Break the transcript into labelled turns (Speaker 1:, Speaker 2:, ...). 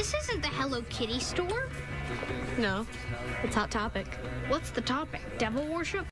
Speaker 1: This isn't the Hello Kitty store.
Speaker 2: No, it's Hot Topic.
Speaker 1: What's the topic? Devil worship?